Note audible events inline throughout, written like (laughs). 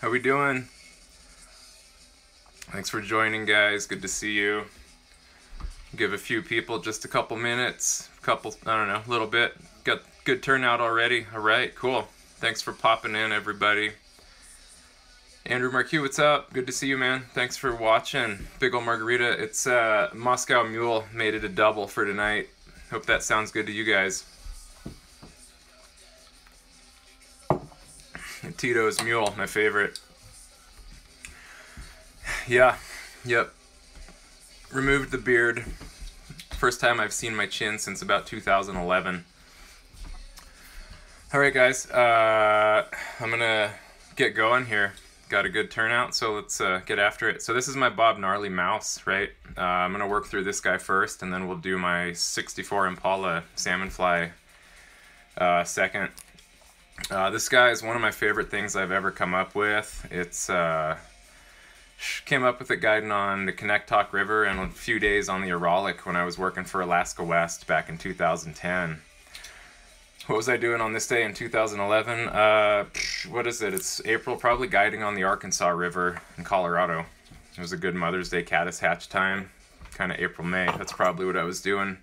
How we doing? Thanks for joining, guys. Good to see you. Give a few people just a couple minutes, couple, I don't know, a little bit. Got good turnout already. All right, cool. Thanks for popping in, everybody. Andrew Marquis, what's up? Good to see you, man. Thanks for watching. Big ol' margarita. It's uh, Moscow Mule made it a double for tonight. Hope that sounds good to you guys. Tito's Mule, my favorite. Yeah, yep. Removed the beard. First time I've seen my chin since about 2011. All right, guys. Uh, I'm gonna get going here. Got a good turnout, so let's uh, get after it. So this is my Bob Gnarly mouse, right? Uh, I'm gonna work through this guy first, and then we'll do my 64 Impala salmon fly uh, second. Uh, this guy is one of my favorite things I've ever come up with. It's uh, came up with it guiding on the Kanektok River and a few days on the Arolik when I was working for Alaska West back in 2010. What was I doing on this day in 2011? Uh, what is it? It's April, probably guiding on the Arkansas River in Colorado. It was a good Mother's Day caddis hatch time, kind of April, May. That's probably what I was doing.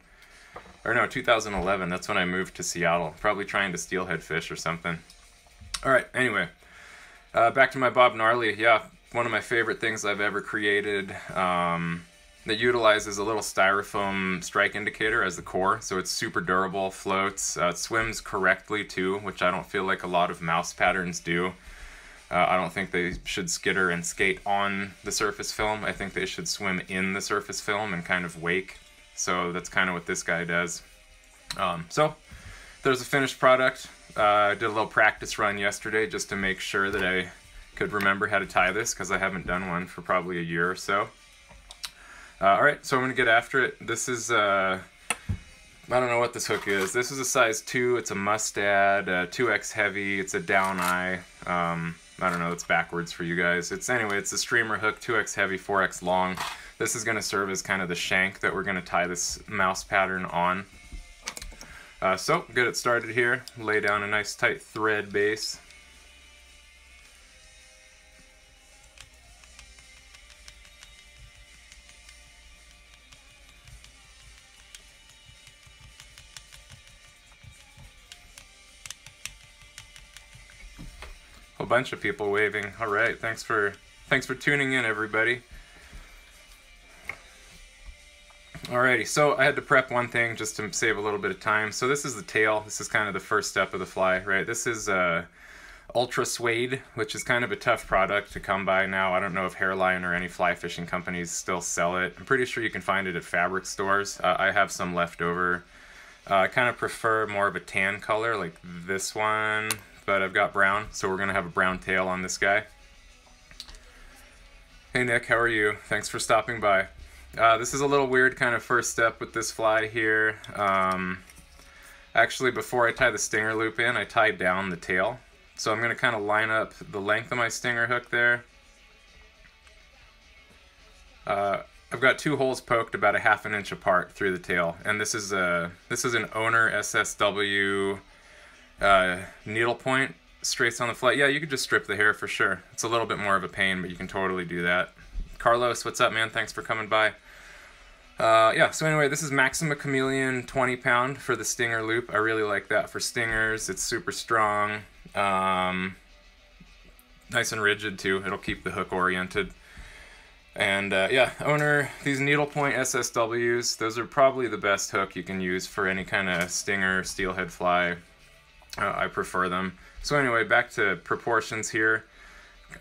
Or no, 2011. That's when I moved to Seattle. Probably trying to steelhead fish or something. All right, anyway. Uh, back to my Bob Gnarly. Yeah, one of my favorite things I've ever created. Um, that utilizes a little styrofoam strike indicator as the core, so it's super durable, floats, uh, swims correctly too, which I don't feel like a lot of mouse patterns do. Uh, I don't think they should skitter and skate on the surface film. I think they should swim in the surface film and kind of wake. So that's kind of what this guy does. Um, so there's a finished product. Uh, I did a little practice run yesterday just to make sure that I could remember how to tie this because I haven't done one for probably a year or so. Uh, all right, so I'm gonna get after it. This is, uh, I don't know what this hook is. This is a size two, it's a mustad, uh, 2X heavy, it's a down eye. Um, I don't know, it's backwards for you guys. It's anyway, it's a streamer hook, 2X heavy, 4X long. This is gonna serve as kind of the shank that we're gonna tie this mouse pattern on. Uh, so, get it started here. Lay down a nice tight thread base. Bunch of people waving. All right, thanks for thanks for tuning in, everybody. Alrighty, so I had to prep one thing just to save a little bit of time. So this is the tail. This is kind of the first step of the fly, right? This is uh, Ultra Suede, which is kind of a tough product to come by now. I don't know if Hareline or any fly fishing companies still sell it. I'm pretty sure you can find it at fabric stores. Uh, I have some left over. Uh, I kind of prefer more of a tan color, like this one, but I've got brown, so we're going to have a brown tail on this guy. Hey Nick, how are you? Thanks for stopping by. Uh, this is a little weird kind of first step with this fly here. Um, actually, before I tie the stinger loop in, I tie down the tail. So I'm going to kind of line up the length of my stinger hook there. Uh, I've got two holes poked about a half an inch apart through the tail, and this is a this is an owner SSW uh, needle point straight on the flight. Yeah, you could just strip the hair for sure. It's a little bit more of a pain, but you can totally do that. Carlos, what's up, man? Thanks for coming by. Uh, yeah, so anyway, this is Maxima Chameleon 20 pound for the stinger loop. I really like that for stingers. It's super strong. Um, nice and rigid too. It'll keep the hook oriented. And uh, yeah, owner, these needlepoint SSWs, those are probably the best hook you can use for any kind of stinger, steelhead fly. Uh, I prefer them. So anyway, back to proportions here.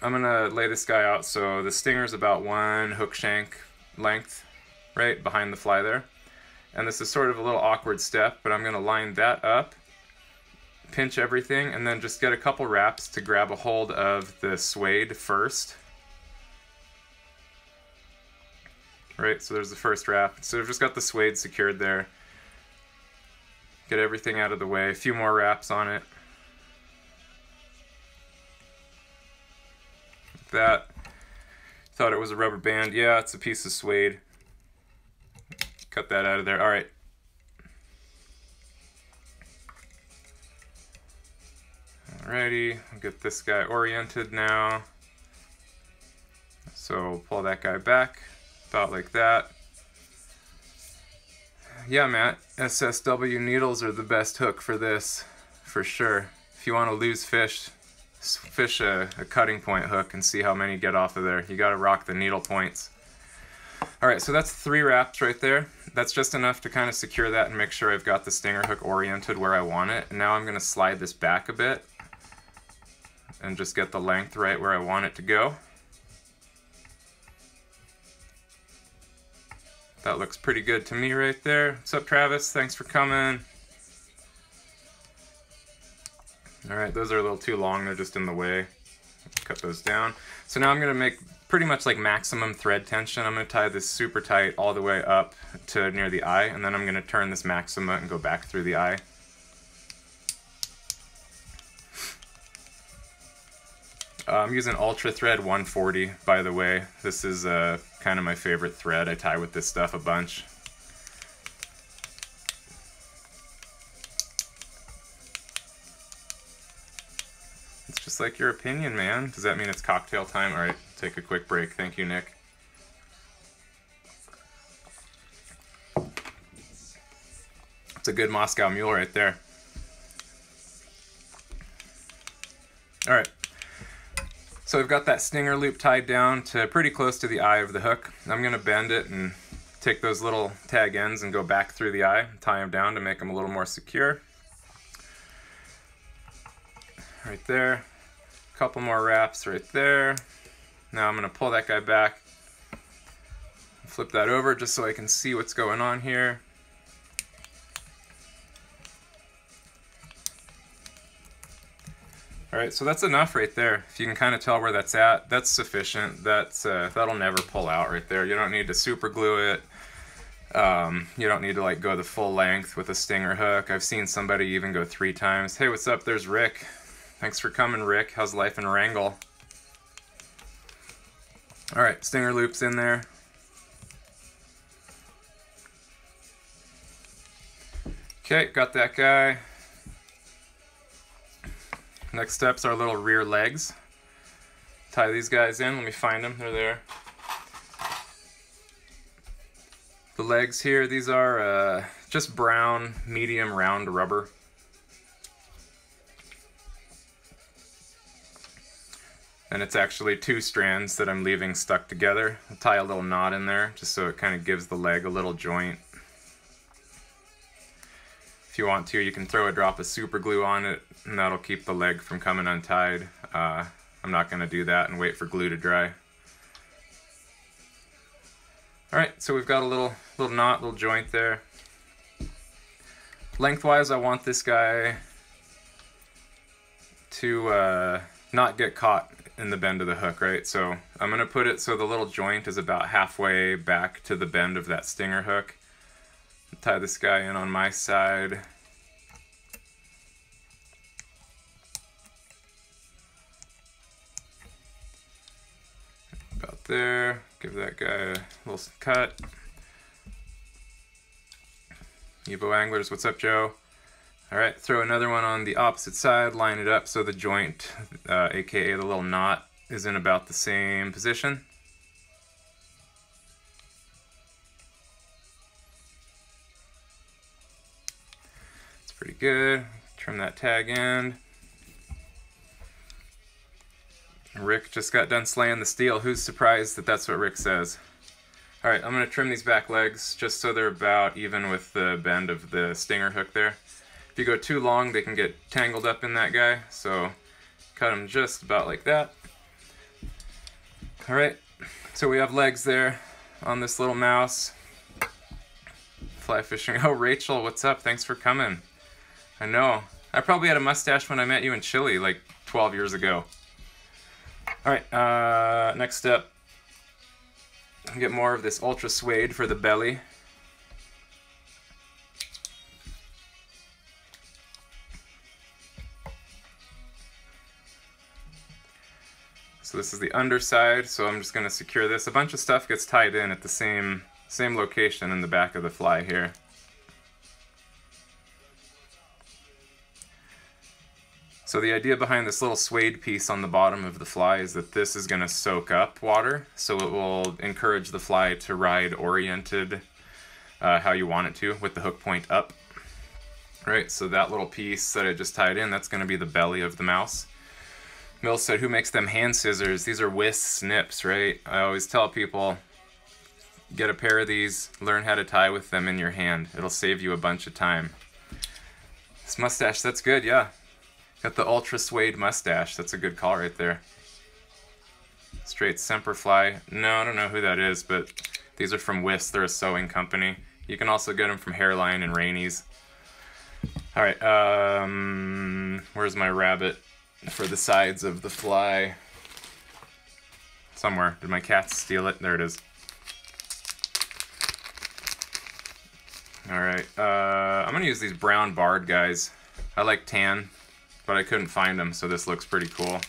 I'm gonna lay this guy out so the stinger's about one hook shank length right behind the fly there. And this is sort of a little awkward step, but I'm going to line that up, pinch everything, and then just get a couple wraps to grab a hold of the suede first. Right, so there's the first wrap. So I've just got the suede secured there. Get everything out of the way. A few more wraps on it. That. Thought it was a rubber band. Yeah, it's a piece of suede. Cut that out of there. All right. Alrighty, I'll get this guy oriented now. So pull that guy back, about like that. Yeah, Matt, SSW needles are the best hook for this, for sure. If you want to lose fish, fish a, a cutting point hook and see how many get off of there. You got to rock the needle points. All right, so that's three wraps right there. That's just enough to kind of secure that and make sure I've got the stinger hook oriented where I want it. And now I'm going to slide this back a bit and just get the length right where I want it to go. That looks pretty good to me right there. What's up, Travis? Thanks for coming. All right, those are a little too long. They're just in the way. Cut those down. So now I'm gonna make pretty much like maximum thread tension. I'm gonna tie this super tight all the way up to near the eye, and then I'm gonna turn this maxima and go back through the eye. Uh, I'm using Ultra Thread 140, by the way. This is uh, kind of my favorite thread. I tie with this stuff a bunch. It's just like your opinion, man. Does that mean it's cocktail time? All right, take a quick break. Thank you, Nick. It's a good Moscow mule right there. All right. So I've got that stinger loop tied down to pretty close to the eye of the hook. I'm going to bend it and take those little tag ends and go back through the eye, tie them down to make them a little more secure. Right there. A Couple more wraps right there. Now I'm going to pull that guy back, flip that over just so I can see what's going on here. All right, so that's enough right there. If you can kind of tell where that's at, that's sufficient. That's uh, That'll never pull out right there. You don't need to super glue it. Um, you don't need to like go the full length with a stinger hook. I've seen somebody even go three times. Hey, what's up? There's Rick. Thanks for coming, Rick. How's life in Wrangell? All right, stinger loops in there. Okay, got that guy. Next step's our little rear legs. Tie these guys in. Let me find them. They're there. The legs here, these are uh, just brown, medium round rubber. And it's actually two strands that I'm leaving stuck together. I'll tie a little knot in there just so it kind of gives the leg a little joint. If you want to, you can throw a drop of super glue on it and that'll keep the leg from coming untied. Uh, I'm not going to do that and wait for glue to dry. Alright, so we've got a little, little knot, little joint there. Lengthwise, I want this guy to uh, not get caught in the bend of the hook, right? So I'm going to put it so the little joint is about halfway back to the bend of that stinger hook. Tie this guy in on my side. About there. Give that guy a little cut. Evo Anglers, what's up, Joe? All right, throw another one on the opposite side, line it up so the joint, uh, aka the little knot, is in about the same position. It's pretty good. Trim that tag end. Rick just got done slaying the steel. Who's surprised that that's what Rick says? All right, I'm gonna trim these back legs just so they're about even with the bend of the stinger hook there. If you go too long, they can get tangled up in that guy, so cut them just about like that. All right, so we have legs there on this little mouse. Fly fishing. (laughs) Oh, Rachel, what's up? Thanks for coming. I know. I probably had a mustache when I met you in Chile like 12 years ago. All right, uh, next step. Get more of this ultra suede for the belly. So this is the underside, so I'm just going to secure this. A bunch of stuff gets tied in at the same, same location in the back of the fly here. So the idea behind this little suede piece on the bottom of the fly is that this is going to soak up water, so it will encourage the fly to ride oriented uh, how you want it to with the hook point up. Right, so that little piece that I just tied in, that's going to be the belly of the mouse. Mill said, who makes them hand scissors? These are Wiss snips, right? I always tell people, get a pair of these, learn how to tie with them in your hand. It'll save you a bunch of time. This mustache, that's good, yeah. Got the ultra suede mustache. That's a good call right there. Straight Semperfli. No, I don't know who that is, but these are from Wiss. They're a sewing company. You can also get them from Hareline and Rainy's. All right, um, where's my rabbit for the sides of the fly? Somewhere. Did my cat steal it? There it is. All right, uh, I'm gonna use these brown barred guys. I like tan, but I couldn't find them, so this looks pretty cool.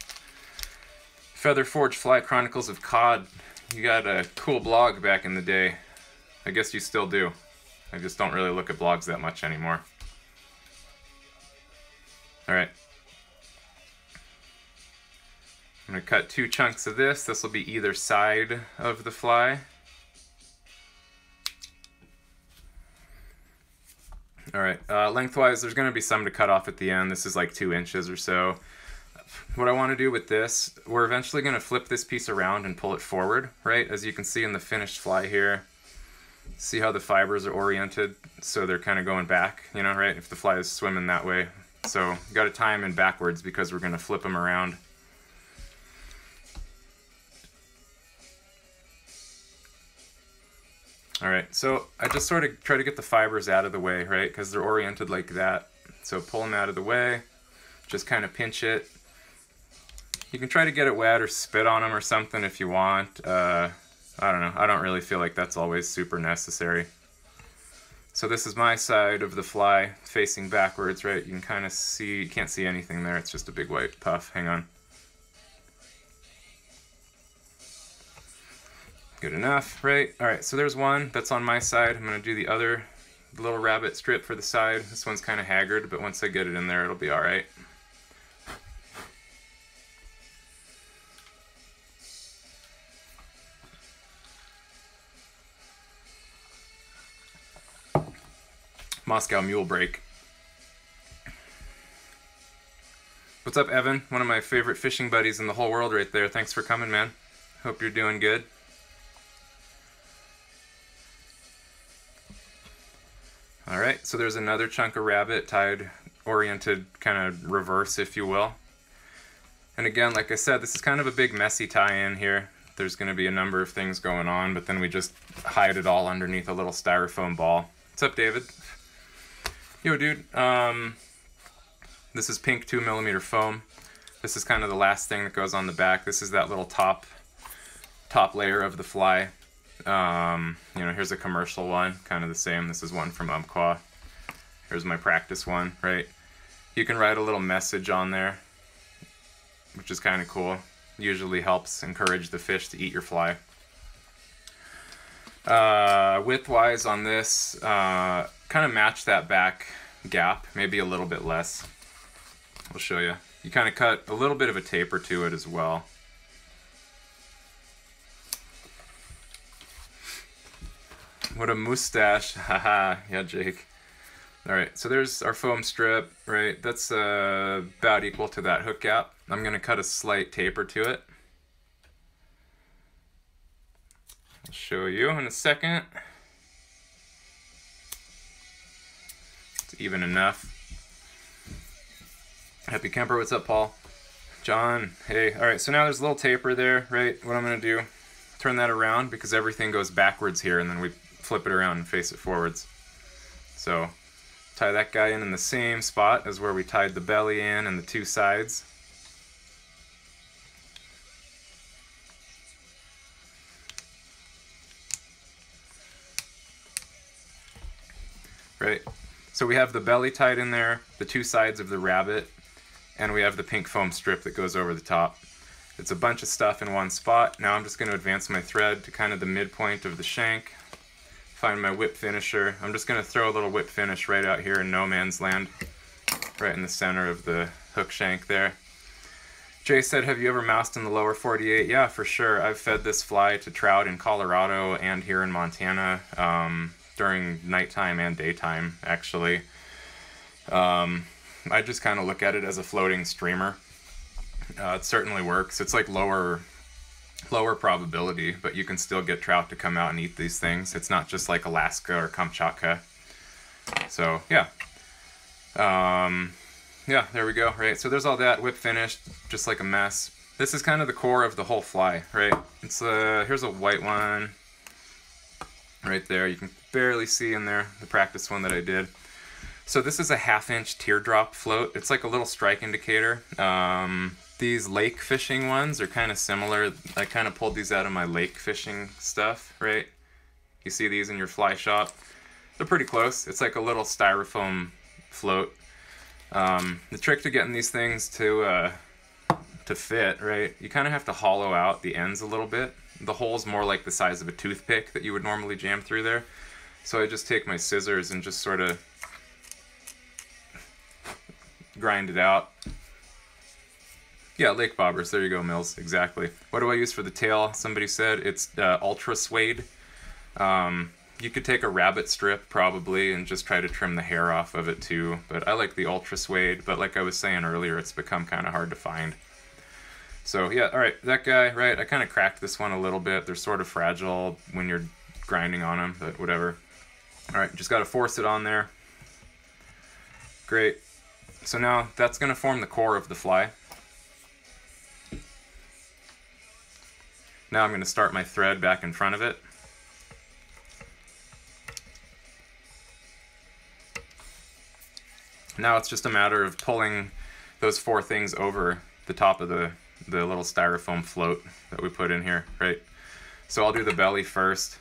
Feather Forge Fly Chronicles of Cod. You got a cool blog back in the day. I guess you still do. I just don't really look at blogs that much anymore. Alright. I'm going to cut two chunks of this. This will be either side of the fly. All right, uh, lengthwise, there's to be some to cut off at the end. This is like two inches or so. What I want to do with this, we're eventually to flip this piece around and pull it forward, right? As you can see in the finished fly here, see how the fibers are oriented so they're kind of going back, you know, right? If the fly is swimming that way. So you got to tie them in backwards because we're to flip them around. All right, so I just sort of try to get the fibers out of the way, right? Because they're oriented like that. So pull them out of the way, just kind of pinch it. You can try to get it wet or spit on them or something if you want. Uh, I don't know, I don't really feel like that's always super necessary. So this is my side of the fly facing backwards, right? You can kind of see, you can't see anything there, it's just a big white puff. Hang on. Good enough, right? All right, so there's one that's on my side. I'm gonna do the other little rabbit strip for the side. This one's kind of haggard, but once I get it in there, it'll be all right. Moscow Mule Break. What's up, Evan? One of my favorite fishing buddies in the whole world right there. Thanks for coming, man. Hope you're doing good. All right, so there's another chunk of rabbit tied, oriented kind of reverse, if you will. And again, like I said, this is kind of a big messy tie-in here. There's going to be a number of things going on, but then we just hide it all underneath a little styrofoam ball. What's up, David? Yo, dude. Um, this is pink 2 millimeter foam. This is kind of the last thing that goes on the back. This is that little top top layer of the fly. Um, you know, here's a commercial one, kind of the same. This is one from Umpqua. Here's my practice one, right? You can write a little message on there, which is kind of cool. Usually helps encourage the fish to eat your fly. Uh, width-wise on this, uh, kind of match that back gap, maybe a little bit less. I'll show you. You kind of cut a little bit of a taper to it as well. What a mustache. (laughs) Haha. yeah, Jake. All right, so there's our foam strip, right? That's uh, about equal to that hook gap. I'm gonna cut a slight taper to it. I'll show you in a second. It's even enough. Happy Camper, what's up, Paul? John, hey. All right, so now there's a little taper there, right? What I'm gonna do, turn that around because everything goes backwards here and then we flip it around and face it forwards. So tie that guy in in the same spot as where we tied the belly in and the two sides. Right, so we have the belly tied in there, the two sides of the rabbit, and we have the pink foam strip that goes over the top. It's a bunch of stuff in one spot. Now I'm just going to advance my thread to kind of the midpoint of the shank find my whip finisher. I'm just going to throw a little whip finish right out here in no man's land. right in the center of the hook shank there. Jay said, have you ever moused in the lower 48? Yeah, for sure. I've fed this fly to trout in Colorado and here in Montana um, during nighttime and daytime, actually. Um, I just kind of look at it as a floating streamer. Uh, it certainly works. It's like lower lower probability, but you can still get trout to come out and eat these things. It's not just like Alaska or Kamchatka. So yeah. Um, yeah, there we go, right? So there's all that, whip finished, just like a mess. This is kind of the core of the whole fly, right? It's a, uh, here's a white one right there. You can barely see in there, the practice one that I did. So this is a half inch teardrop float. It's like a little strike indicator. Um, these lake fishing ones are kind of similar. I kind of pulled these out of my lake fishing stuff, right? You see these in your fly shop. They're pretty close. It's like a little styrofoam float. Um, the trick to getting these things to uh, to fit, right? You kind of have to hollow out the ends a little bit. The hole's more like the size of a toothpick that you would normally jam through there. So I just take my scissors and just sort of grind it out. Yeah, lake bobbers. There you go, Mills. Exactly. What do I use for the tail? Somebody said it's uh, ultra suede. Um, you could take a rabbit strip probably and just try to trim the hair off of it too. But I like the ultra suede. But like I was saying earlier, it's become kind of hard to find. So yeah, all right, that guy, right? I kind of cracked this one a little bit. They're sort of fragile when you're grinding on them, but whatever. All right, just got to force it on there. Great. So now that's going to form the core of the fly. Now I'm going to start my thread back in front of it. Now it's just a matter of pulling those four things over the top of the, the little styrofoam float that we put in here, right? So I'll do the belly first.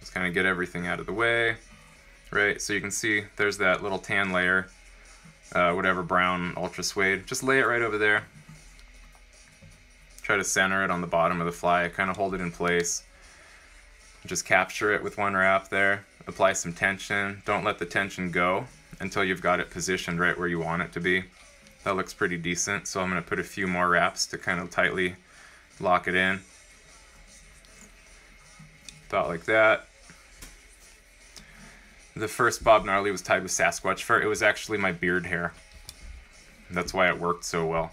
Just kind of get everything out of the way, right? So you can see there's that little tan layer, uh, whatever brown ultra suede. Just lay it right over there. Try to center it on the bottom of the fly, kind of hold it in place. Just capture it with one wrap there. Apply some tension. Don't let the tension go until you've got it positioned right where you want it to be. That looks pretty decent, so I'm going to put a few more wraps to kind of tightly lock it in. Thought like that. The first Bob Gnarly was tied with Sasquatch fur. It was actually my beard hair. That's why it worked so well.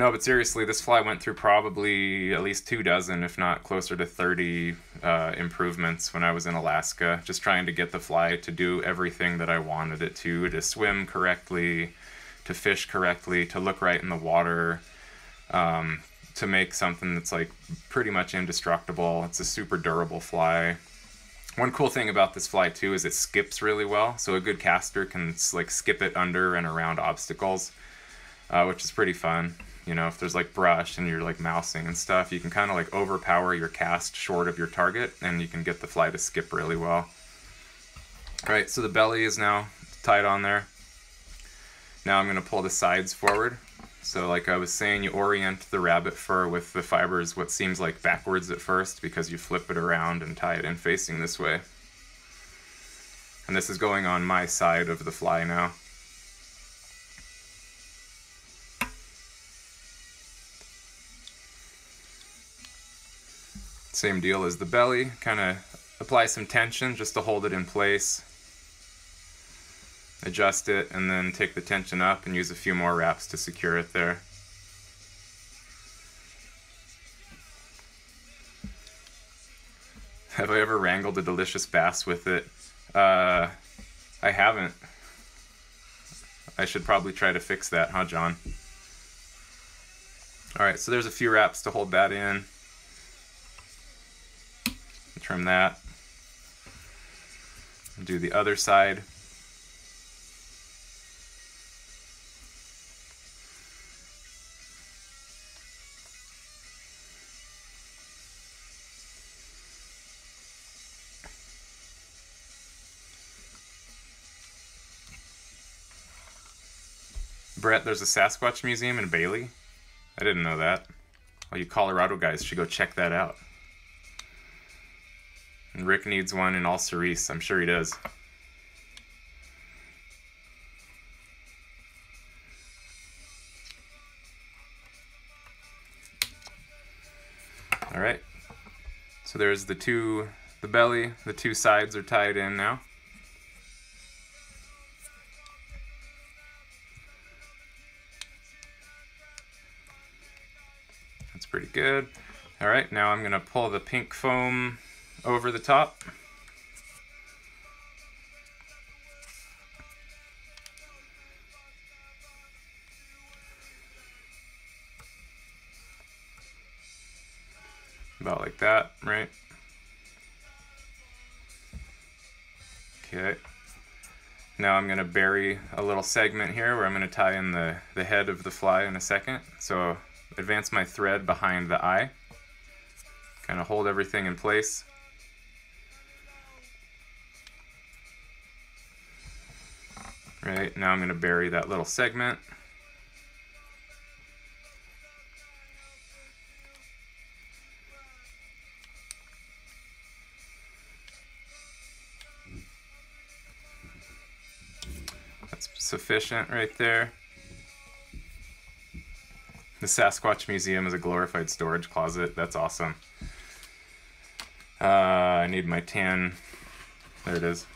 No, but seriously, this fly went through probably at least two dozen, if not closer to 30 uh, improvements when I was in Alaska, just trying to get the fly to do everything that I wanted it to, to swim correctly, to fish correctly, to look right in the water, um, to make something that's like pretty much indestructible. It's a super durable fly. One cool thing about this fly too is it skips really well, so a good caster can like skip it under and around obstacles, uh, which is pretty fun. You know, if there's like brush and you're like mousing and stuff, you can kind of like overpower your cast short of your target and you can get the fly to skip really well. All right, so the belly is now tied on there. Now I'm gonna pull the sides forward. So like I was saying, you orient the rabbit fur with the fibers what seems like backwards at first because you flip it around and tie it in facing this way. And this is going on my side of the fly now. Same deal as the belly, kind of apply some tension just to hold it in place. Adjust it and then take the tension up and use a few more wraps to secure it there. Have I ever wrangled a delicious bass with it? Uh, I haven't. I should probably try to fix that, huh, John? Alright, so there's a few wraps to hold that in trim that. Do the other side. Brett, there's a Sasquatch museum in Bailey. I didn't know that. All you Colorado guys should go check that out. And Rick needs one and all Cerise. I'm sure he does. All right. So there's the two, the belly, the two sides are tied in now. That's pretty good. All right, now I'm gonna pull the pink foam over the top. About like that, right? Okay. Now I'm going to bury a little segment here where I'm going to tie in the, the head of the fly in a second. So advance my thread behind the eye. Kind of hold everything in place. Right, now I'm going to bury that little segment. That's sufficient right there. The Sasquatch Museum is a glorified storage closet. That's awesome. Uh, I need my tan. There it is.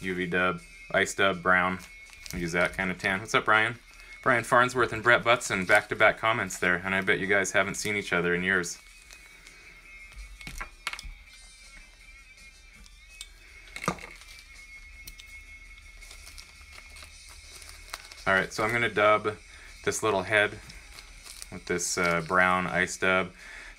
UV dub, ice dub, brown. use that kind of tan. What's up, Brian? Brian Farnsworth and Brett Butson, back-to-back -back comments there, and I bet you guys haven't seen each other in years. Alright, so I'm going to dub this little head with this uh, brown ice dub.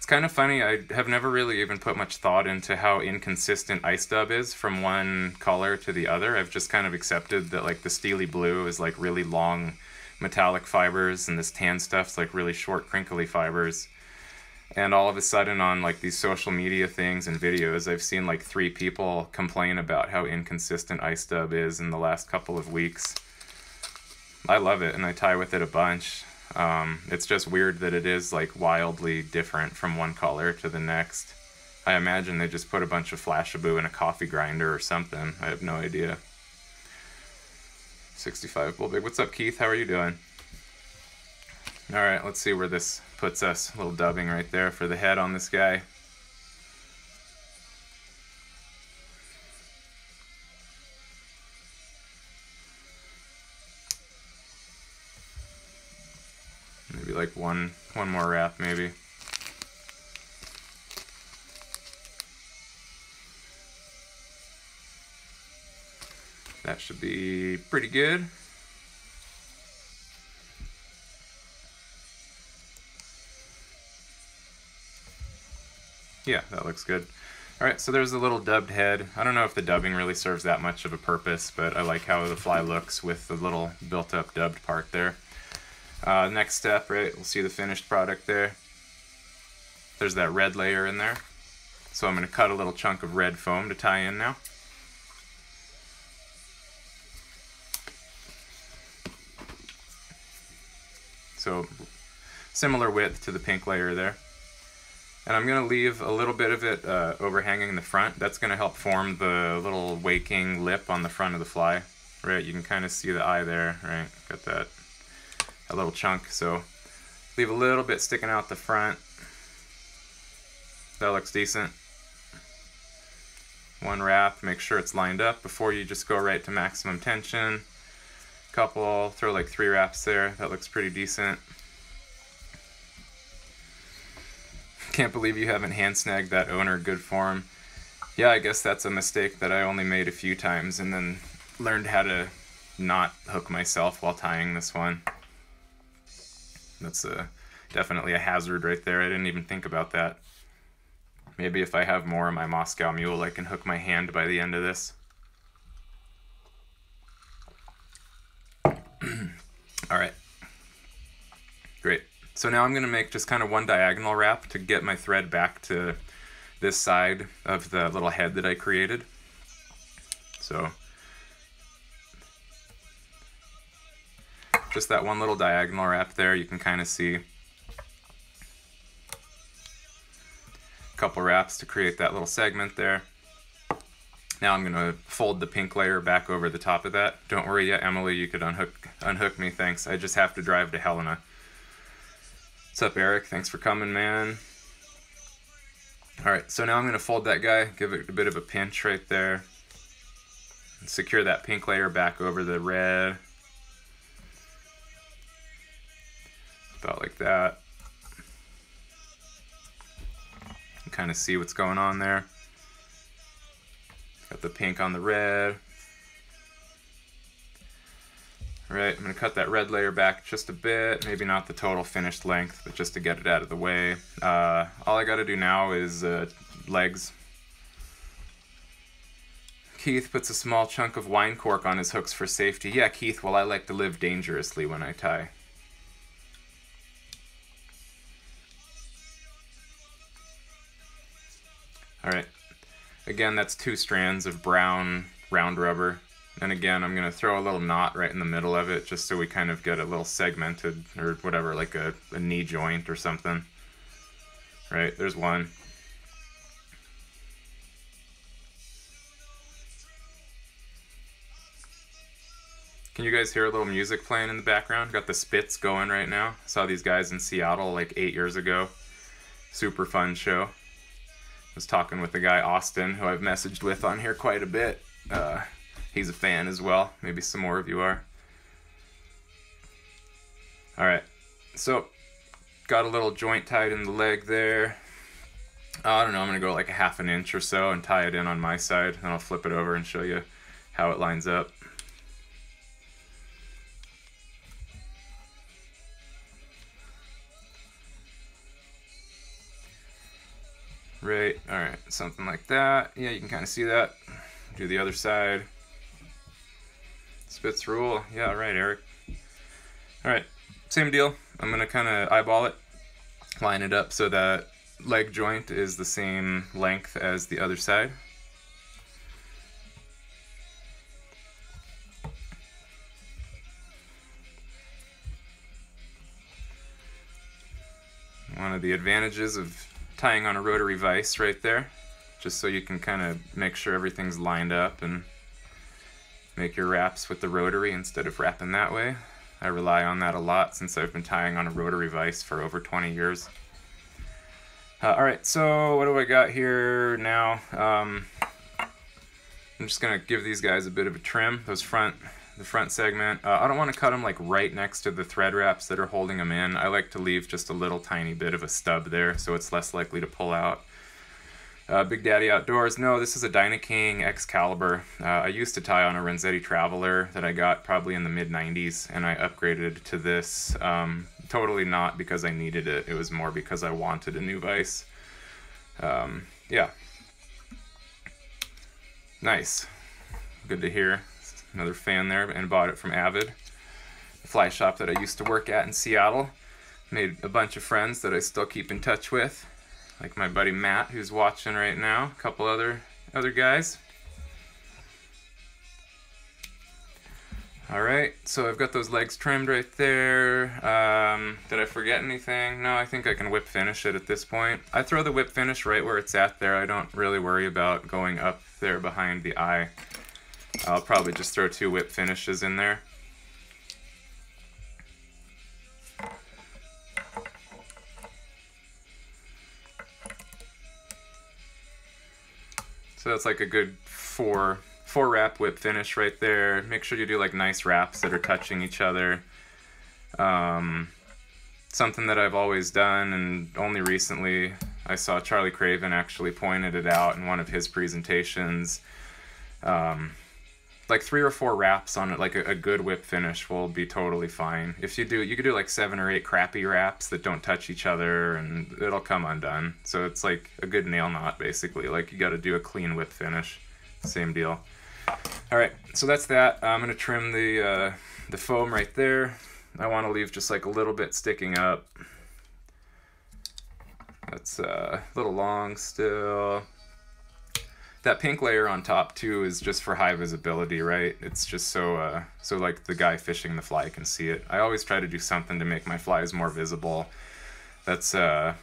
It's kind of funny, I have never really even put much thought into how inconsistent ice dub is from one color to the other. I've just kind of accepted that like the steely blue is like really long metallic fibers and this tan stuff's like really short crinkly fibers. And all of a sudden on like these social media things and videos, I've seen like three people complain about how inconsistent ice dub is in the last couple of weeks. I love it and I tie with it a bunch. Um, it's just weird that it is like wildly different from one color to the next. I imagine they just put a bunch of Flashabou in a coffee grinder or something. I have no idea. 65 Bull Big. What's up, Keith? How are you doing? All right, let's see where this puts us. A little dubbing right there for the head on this guy. One, one more wrap maybe. That should be pretty good. Yeah, that looks good. Alright, so there's a little dubbed head. I don't know if the dubbing really serves that much of a purpose, but I like how the fly looks with the little built-up dubbed part there. Uh, next step, right, we'll see the finished product there. There's that red layer in there. So I'm going to cut a little chunk of red foam to tie in now. So similar width to the pink layer there. And I'm going to leave a little bit of it uh, overhanging the front. That's going to help form the little waking lip on the front of the fly. Right, you can kind of see the eye there, right? Got that a little chunk. So leave a little bit sticking out the front. That looks decent. One wrap, make sure it's lined up before you just go right to maximum tension. Couple, throw like three wraps there. That looks pretty decent. Can't believe you haven't hand snagged that owner good form. Yeah, I guess that's a mistake that I only made a few times and then learned how to not hook myself while tying this one. That's a, definitely a hazard right there. I didn't even think about that. Maybe if I have more of my Moscow Mule, I can hook my hand by the end of this. (clears throat) All right. Great. So now I'm going to make just kind of one diagonal wrap to get my thread back to this side of the little head that I created. So just that one little diagonal wrap there, you can kind of see a couple wraps to create that little segment there. Now I'm to fold the pink layer back over the top of that. Don't worry yet, Emily, you could unhook, unhook me, thanks. I just have to drive to Helena. What's up, Eric? Thanks for coming, man. All right, so now I'm gonna fold that guy, give it a bit of a pinch right there. Secure that pink layer back over the red. About like that. Kind of see what's going on there. Got the pink on the red. All right, I'm gonna cut that red layer back just a bit, maybe not the total finished length, but just to get it out of the way. Uh, all I gotta do now is uh, legs. Keith puts a small chunk of wine cork on his hooks for safety. Yeah, Keith, well, I like to live dangerously when I tie. All right, again, that's two strands of brown round rubber. And again, I'm gonna throw a little knot right in the middle of it just so we kind of get a little segmented or whatever, like a, a knee joint or something. Right, there's one. Can you guys hear a little music playing in the background? Got the Spits going right now. Saw these guys in Seattle like eight years ago. Super fun show. Was talking with the guy Austin, who I've messaged with on here quite a bit. Uh, he's a fan as well. Maybe some more of you are. All right, so got a little joint tied in the leg there. I don't know, I'm gonna go like a half an inch or so and tie it in on my side, and I'll flip it over and show you how it lines up. Right, all right, something like that. Yeah, you can kind of see that. Do the other side. Spits rule. Yeah, right, Eric. All right, same deal. I'm gonna kind of eyeball it, line it up so that leg joint is the same length as the other side. One of the advantages of tying on a rotary vise right there, just so you can kind of make sure everything's lined up and make your wraps with the rotary instead of wrapping that way. I rely on that a lot since I've been tying on a rotary vise for over 20 years. Uh, all right, so what do I got here now? Um, I'm just gonna give these guys a bit of a trim. Those front, the front segment. Uh, I don't want to cut them like right next to the thread wraps that are holding them in. I like to leave just a little tiny bit of a stub there so it's less likely to pull out. Uh, Big Daddy Outdoors. No, this is a Dynaking Excalibur. Uh, I used to tie on a Renzetti Traveler that I got probably in the mid 90s, and I upgraded to this. Um, totally not because I needed it. It was more because I wanted a new vise. Um, yeah. Nice. Good to hear. Another fan there, and bought it from Avid, a fly shop that I used to work at in Seattle. Made a bunch of friends that I still keep in touch with like my buddy Matt who's watching right now, a couple other other guys. All right, so I've got those legs trimmed right there. Um, did I forget anything? No, I think I can whip finish it at this point. I throw the whip finish right where it's at there. I don't really worry about going up there behind the eye. I'll probably just throw two whip finishes in there. So that's like a good four four wrap whip finish right there. Make sure you do like nice wraps that are touching each other. Um, something that I've always done and only recently I saw Charlie Craven actually pointed it out in one of his presentations. Um, like three or four wraps on it, like a, a, good whip finish will be totally fine. If you do, you could do like seven or eight crappy wraps that don't touch each other and it'll come undone. So it's like a good nail knot basically. Like you got to do a clean whip finish. Same deal. All right, so that's that. I'm gonna trim the uh, the foam right there. I want to leave just like a little bit sticking up. That's uh, a little long still that pink layer on top too is just for high visibility, right? It's just so uh, so like the guy fishing the fly can see it. I always try to do something to make my flies more visible. That's uh,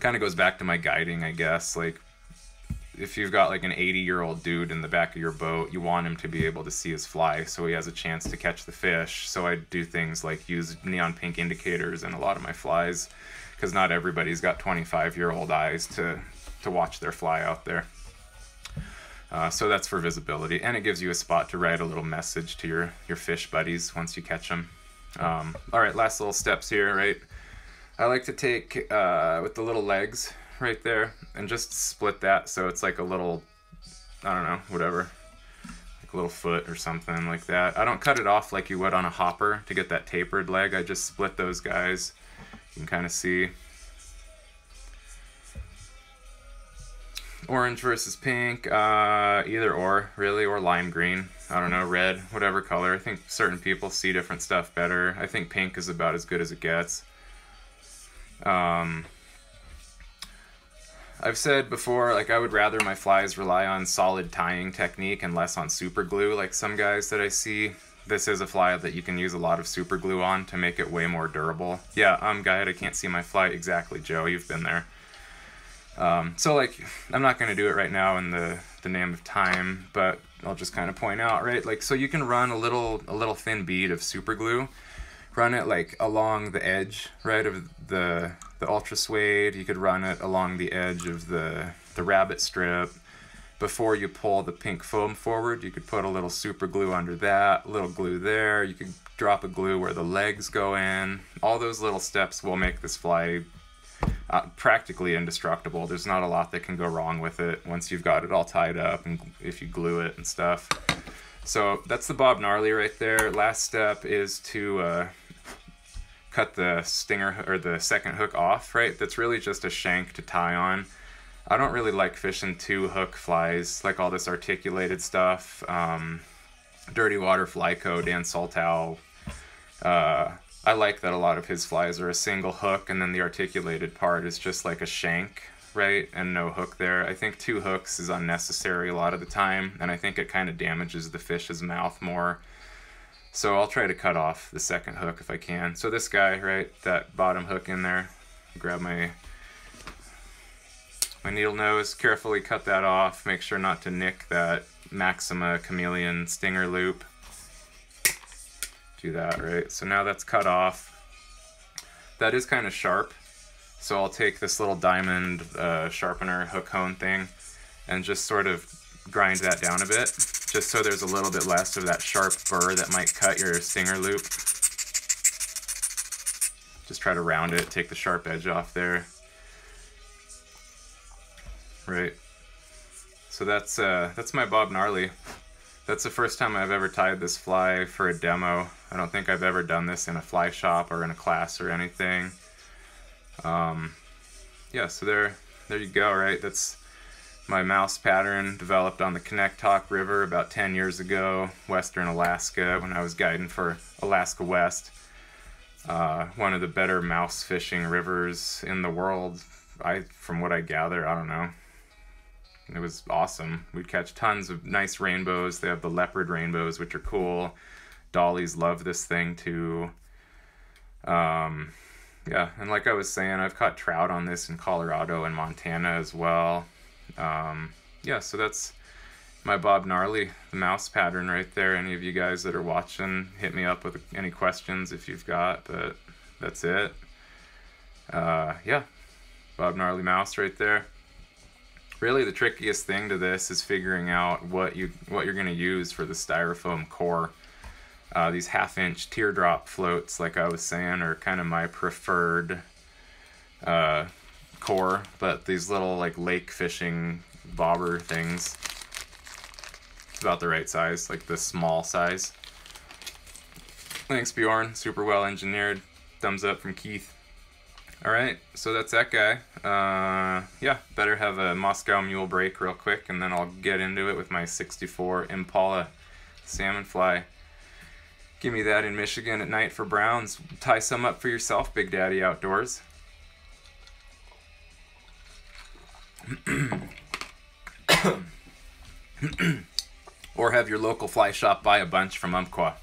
kind of goes back to my guiding, I guess. Like if you've got like an 80 year old dude in the back of your boat, you want him to be able to see his fly so he has a chance to catch the fish. So I do things like use neon pink indicators in a lot of my flies because not everybody's got 25 year old eyes to to watch their fly out there. Uh, so that's for visibility, and it gives you a spot to write a little message to your your fish buddies once you catch them. Um, all right, last little steps here, right? I like to take uh, with the little legs right there and just split that so it's like a little, I don't know, whatever, like a little foot or something like that. I don't cut it off like you would on a hopper to get that tapered leg. I just split those guys. You can kind of see. Orange versus pink, uh, either or, really, or lime green. I don't know, red, whatever color. I think certain people see different stuff better. I think pink is about as good as it gets. Um, I've said before, like I would rather my flies rely on solid tying technique and less on super glue, like some guys that I see. This is a fly that you can use a lot of super glue on to make it way more durable. Yeah, um, guide, I can't see my fly exactly, Joe. You've been there. Um, so like, I'm not going to do it right now in the, the name of time, but I'll just kind of point out, right? Like, so you can run a little, a little thin bead of super glue, run it like along the edge, right, of the, the ultra suede. You could run it along the edge of the, the rabbit strip. Before you pull the pink foam forward, you could put a little super glue under that, a little glue there. You could drop a glue where the legs go in. All those little steps will make this fly uh, practically indestructible. There's not a lot that can go wrong with it once you've got it all tied up and if you glue it and stuff. So that's the Bob Gnarly right there. Last step is to uh, cut the stinger or the second hook off, right? That's really just a shank to tie on. I don't really like fishing two hook flies, like all this articulated stuff. Um, Dirty Water Fly Co, Dan Saltow, uh, I like that a lot of his flies are a single hook and then the articulated part is just like a shank, right? And no hook there. I think two hooks is unnecessary a lot of the time and I think it kind of damages the fish's mouth more. So I'll try to cut off the second hook if I can. So this guy, right, that bottom hook in there, grab my my needle nose, carefully cut that off, make sure not to nick that Maxima chameleon stinger loop do that, right? So now that's cut off. That is kind of sharp. So I'll take this little diamond uh, sharpener hook hone thing and just sort of grind that down a bit, just so there's a little bit less of that sharp burr that might cut your stinger loop. Just try to round it, take the sharp edge off there. Right. So that's uh, that's my Bob Gnarly. That's the first time I've ever tied this fly for a demo. I don't think I've ever done this in a fly shop or in a class or anything. Um, yeah, so there, there you go, right? That's my mouse pattern developed on the Kanektok River about 10 years ago, western Alaska, when I was guiding for Alaska West. Uh, one of the better mouse fishing rivers in the world. I, from what I gather, I don't know. It was awesome. We'd catch tons of nice rainbows. They have the leopard rainbows, which are cool. Dollies love this thing too. Um, yeah, and like I was saying, I've caught trout on this in Colorado and Montana as well. Um, yeah, so that's my Bob Gnarly, the mouse pattern right there. Any of you guys that are watching, hit me up with any questions if you've got, but that's it. Uh, yeah, Bob Gnarly Mouse right there really the trickiest thing to this is figuring out what you what you're going to use for the styrofoam core. Uh, these half inch teardrop floats, like I was saying, are kind of my preferred uh, core, but these little like lake fishing bobber things, it's about the right size, like the small size. Thanks Bjorn, super well engineered. Thumbs up from Keith. All right, so that's that guy. Uh, yeah, better have a Moscow Mule break real quick, and then I'll get into it with my 64 Impala salmon fly. Give me that in Michigan at night for browns. Tie some up for yourself, Big Daddy Outdoors. (coughs) (coughs) or have your local fly shop buy a bunch from Umpqua.